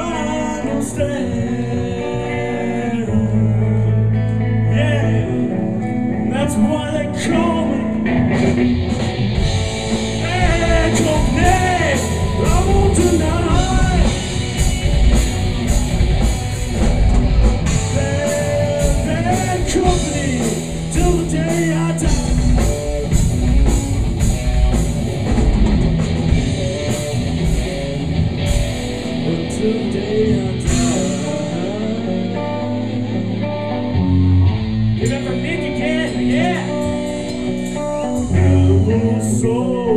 I can stay. Give it for Nicky Cannon, yeah! Soul.